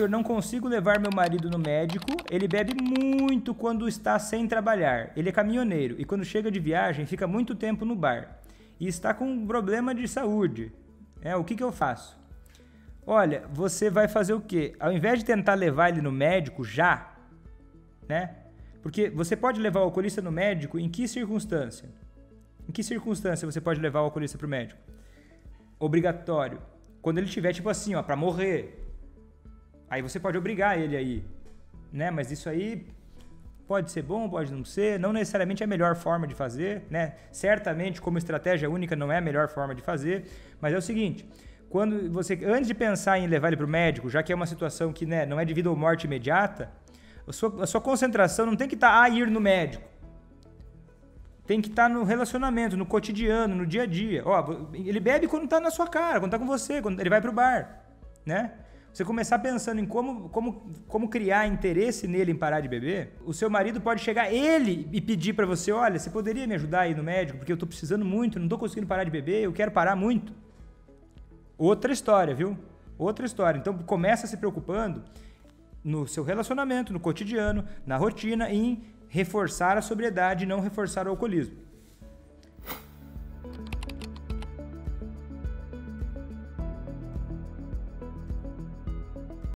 Eu não consigo levar meu marido no médico. Ele bebe muito quando está sem trabalhar. Ele é caminhoneiro e quando chega de viagem fica muito tempo no bar. E está com um problema de saúde. É, o que, que eu faço? Olha, você vai fazer o quê? Ao invés de tentar levar ele no médico já, né? Porque você pode levar o alcoolista no médico em que circunstância? Em que circunstância você pode levar o alcoolista para o médico? Obrigatório. Quando ele tiver tipo assim, ó, para morrer, Aí você pode obrigar ele aí, né? Mas isso aí pode ser bom, pode não ser, não necessariamente é a melhor forma de fazer, né? Certamente, como estratégia única, não é a melhor forma de fazer, mas é o seguinte: quando você, antes de pensar em levar ele para o médico, já que é uma situação que né, não é de vida ou morte imediata, a sua, a sua concentração não tem que estar tá a ir no médico. Tem que estar tá no relacionamento, no cotidiano, no dia a dia. Ó, ele bebe quando está na sua cara, quando está com você, quando ele vai para o bar, né? Você começar pensando em como, como, como criar interesse nele em parar de beber, o seu marido pode chegar ele e pedir para você: olha, você poderia me ajudar aí no médico porque eu estou precisando muito, não estou conseguindo parar de beber, eu quero parar muito. Outra história, viu? Outra história. Então começa se preocupando no seu relacionamento, no cotidiano, na rotina, em reforçar a sobriedade e não reforçar o alcoolismo.